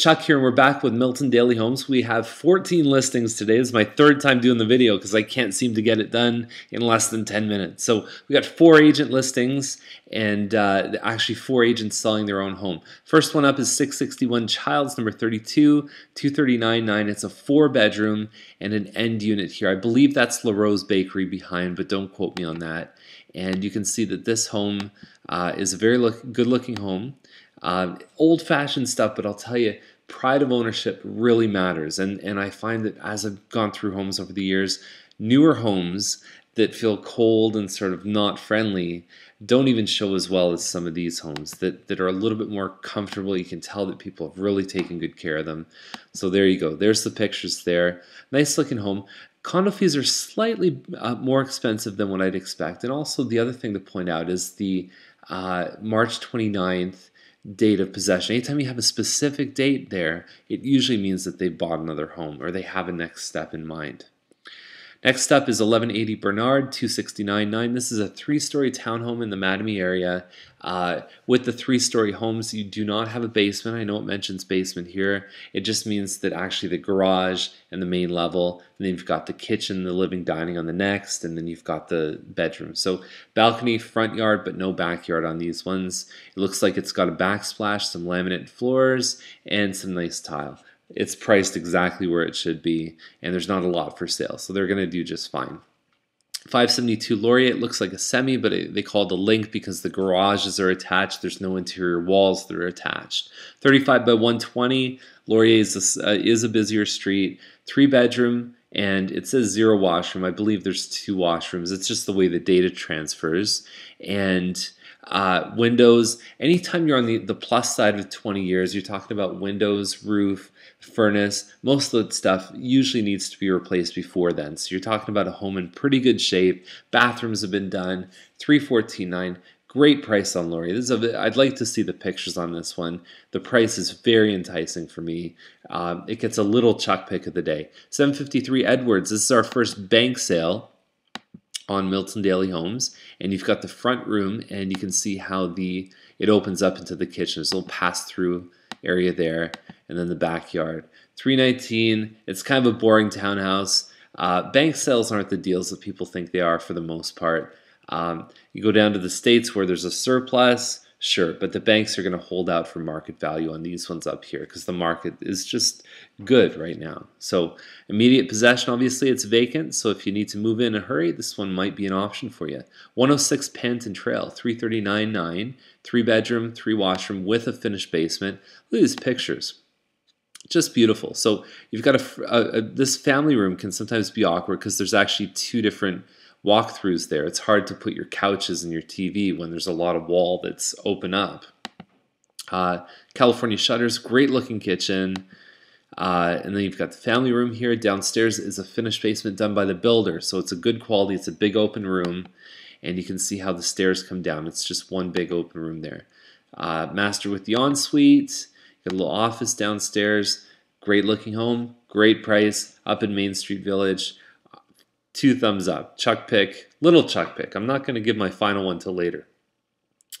Chuck here, and we're back with Milton Daily Homes. We have 14 listings today. This is my third time doing the video because I can't seem to get it done in less than 10 minutes. So we got four agent listings and uh, actually four agents selling their own home. First one up is 661 Childs, number 32, 239.9. It's a four bedroom and an end unit here. I believe that's La Rose Bakery behind, but don't quote me on that. And you can see that this home uh, is a very look, good looking home. Uh, old fashioned stuff, but I'll tell you, pride of ownership really matters. And, and I find that as I've gone through homes over the years, newer homes that feel cold and sort of not friendly don't even show as well as some of these homes that, that are a little bit more comfortable. You can tell that people have really taken good care of them. So there you go. There's the pictures there. Nice looking home. Condo fees are slightly uh, more expensive than what I'd expect. And also the other thing to point out is the uh, March 29th date of possession. Anytime you have a specific date there, it usually means that they bought another home or they have a next step in mind. Next up is 1180 Bernard, 269.9. This is a three-story townhome in the Mattamy area. Uh, with the three-story homes, you do not have a basement. I know it mentions basement here. It just means that actually the garage and the main level, and then you've got the kitchen, the living dining on the next, and then you've got the bedroom. So balcony, front yard, but no backyard on these ones. It looks like it's got a backsplash, some laminate floors, and some nice tile it's priced exactly where it should be, and there's not a lot for sale, so they're going to do just fine. 572 Laurier, it looks like a semi, but it, they call it a link because the garages are attached. There's no interior walls that are attached. 35 by 120, Laurier is a, uh, is a busier street. Three bedroom, and it says zero washroom. I believe there's two washrooms. It's just the way the data transfers. And uh, windows, anytime you're on the, the plus side of 20 years, you're talking about windows, roof, furnace, most of the stuff usually needs to be replaced before then. So you're talking about a home in pretty good shape. Bathrooms have been done. 314.9. Great price on Laurier. This is a, I'd like to see the pictures on this one. The price is very enticing for me. Um, it gets a little chuck pick of the day. 753 Edwards. This is our first bank sale on Milton Daily Homes and you've got the front room and you can see how the it opens up into the kitchen. There's a little pass-through area there and then the backyard. 319, it's kind of a boring townhouse. Uh, bank sales aren't the deals that people think they are for the most part. Um, you go down to the states where there's a surplus, Sure, but the banks are going to hold out for market value on these ones up here because the market is just good right now. So immediate possession, obviously it's vacant, so if you need to move in a hurry, this one might be an option for you. 106 Penton Trail, 339.9, three bedroom, three washroom with a finished basement. Look at these pictures. Just beautiful. So you've got a, a, a this family room can sometimes be awkward because there's actually two different walkthroughs there. It's hard to put your couches and your TV when there's a lot of wall that's open up. Uh, California shutters, great looking kitchen. Uh, and then you've got the family room here. Downstairs is a finished basement done by the builder. So it's a good quality. It's a big open room. And you can see how the stairs come down. It's just one big open room there. Uh, master with the ensuite. Got a little office downstairs. Great looking home. Great price. Up in Main Street Village two thumbs up. Chuck pick, little chuck pick. I'm not going to give my final one till later.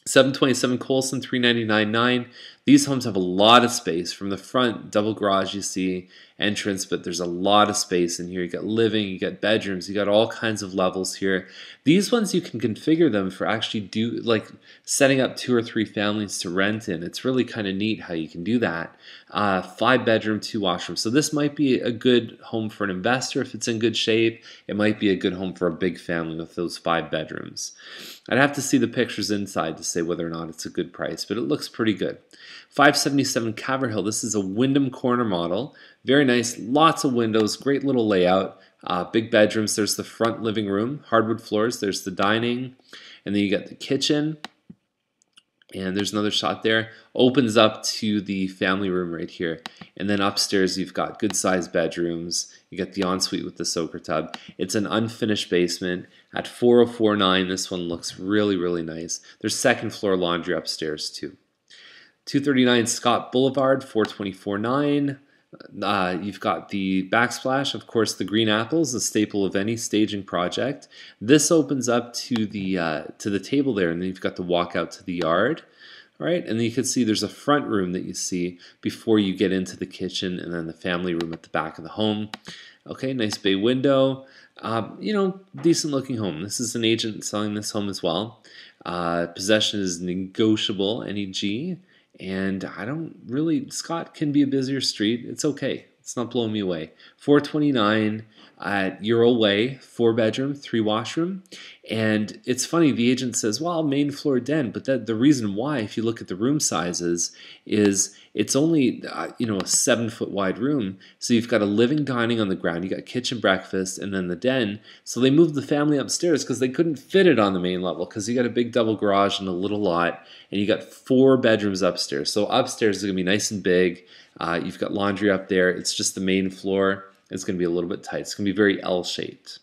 727 Colson, 399.9. These homes have a lot of space from the front, double garage you see, entrance, but there's a lot of space in here. You got living, you got bedrooms, you got all kinds of levels here. These ones you can configure them for actually do like setting up two or three families to rent in. It's really kind of neat how you can do that. Uh, five bedroom, two washroom. So this might be a good home for an investor if it's in good shape. It might be a good home for a big family with those five bedrooms. I'd have to see the pictures inside to say whether or not it's a good price, but it looks pretty good. 577 Caverhill. This is a Wyndham corner model. Very nice. Lots of windows. Great little layout. Uh, big bedrooms. There's the front living room. Hardwood floors. There's the dining. And then you got the kitchen. And there's another shot there. Opens up to the family room right here. And then upstairs you've got good sized bedrooms. You get the ensuite with the soaker tub. It's an unfinished basement. At 4049, this one looks really, really nice. There's second floor laundry upstairs too. 239 Scott Boulevard, 424.9. Uh, you've got the backsplash, of course, the green apples, a staple of any staging project. This opens up to the uh, to the table there, and then you've got the walk out to the yard. All right, and then you can see there's a front room that you see before you get into the kitchen and then the family room at the back of the home. Okay, nice bay window. Uh, you know, decent looking home. This is an agent selling this home as well. Uh, possession is negotiable, NEG, and I don't really, Scott can be a busier street. It's okay. It's not blowing me away. 429 at Euro Way, four bedroom, three washroom. And it's funny, the agent says, well, main floor den. But that, the reason why, if you look at the room sizes, is it's only, uh, you know, a seven foot wide room. So you've got a living dining on the ground, you got kitchen breakfast, and then the den. So they moved the family upstairs because they couldn't fit it on the main level because you got a big double garage and a little lot, and you got four bedrooms upstairs. So upstairs is going to be nice and big. Uh, you've got laundry up there. It's just the main floor it's going to be a little bit tight. It's going to be very L-shaped.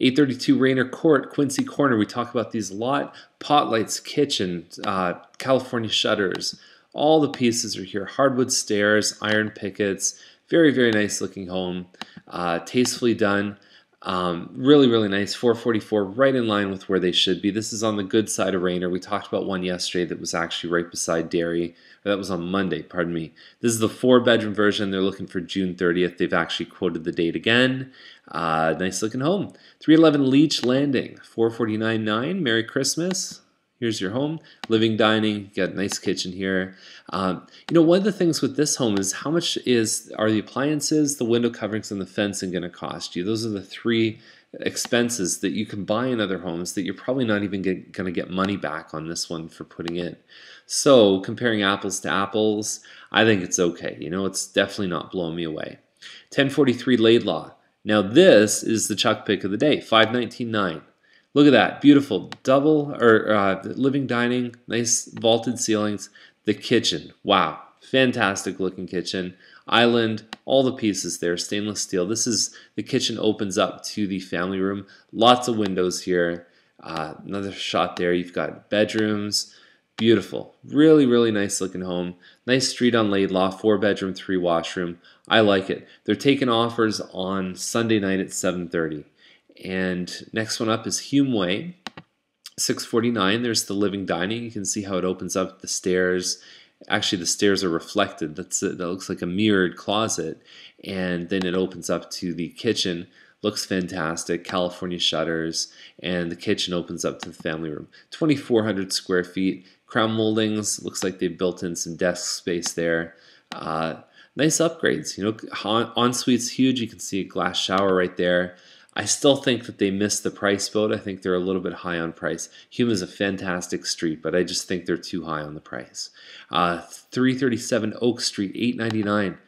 832 Raynor Court, Quincy Corner. We talk about these a lot. Pot lights, kitchen, uh, California shutters. All the pieces are here. Hardwood stairs, iron pickets. Very, very nice looking home. Uh, tastefully done. Um, really, really nice. 444, right in line with where they should be. This is on the good side of Rainer. We talked about one yesterday that was actually right beside Derry. That was on Monday, pardon me. This is the four bedroom version. They're looking for June 30th. They've actually quoted the date again. Uh, nice looking home. 311 Leech Landing, 449.9. Merry Christmas. Here's your home, living, dining. Got a nice kitchen here. Um, you know, one of the things with this home is how much is are the appliances, the window coverings, and the fencing going to cost you? Those are the three expenses that you can buy in other homes that you're probably not even going to get money back on this one for putting in. So comparing apples to apples, I think it's okay. You know, it's definitely not blowing me away. 1043 Laidlaw. Now this is the Chuck pick of the day, 519.9. Look at that, beautiful double or uh, living dining, nice vaulted ceilings. The kitchen, wow, fantastic looking kitchen. Island, all the pieces there, stainless steel. This is the kitchen opens up to the family room. Lots of windows here. Uh, another shot there. You've got bedrooms. Beautiful, really, really nice looking home. Nice street on Laidlaw, four bedroom, three washroom. I like it. They're taking offers on Sunday night at 7:30. And next one up is Hume Way, 649. There's the living dining. You can see how it opens up the stairs. Actually, the stairs are reflected. That's that looks like a mirrored closet. And then it opens up to the kitchen. Looks fantastic. California shutters. And the kitchen opens up to the family room. 2,400 square feet. Crown moldings. Looks like they've built in some desk space there. Uh, nice upgrades. You know, ensuite's huge. You can see a glass shower right there. I still think that they missed the price boat. I think they're a little bit high on price. Hume is a fantastic street, but I just think they're too high on the price. Uh, 337 Oak Street, 899.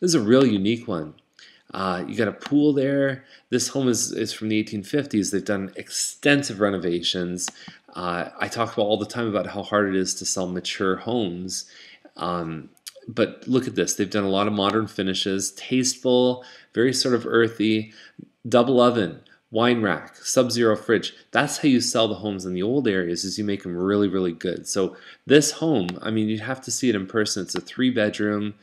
This is a real unique one. Uh, you got a pool there. This home is, is from the 1850s. They've done extensive renovations. Uh, I talk about all the time about how hard it is to sell mature homes. Um, but look at this. They've done a lot of modern finishes, tasteful, very sort of earthy double oven, wine rack, sub-zero fridge. That's how you sell the homes in the old areas is you make them really, really good. So this home, I mean, you'd have to see it in person. It's a three bedroom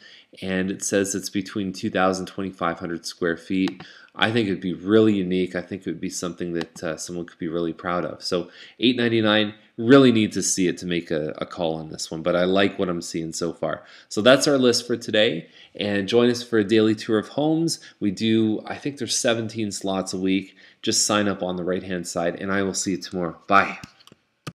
and it says it's between 2,000 2,500 square feet. I think it'd be really unique. I think it would be something that uh, someone could be really proud of. So 899 really need to see it to make a, a, call on this one, but I like what I'm seeing so far. So that's our list for today. And join us for a daily tour of homes. We do, I think there's 17 slots a week. Just sign up on the right hand side, and I will see you tomorrow. Bye.